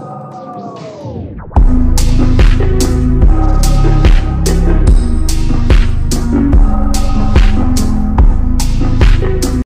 you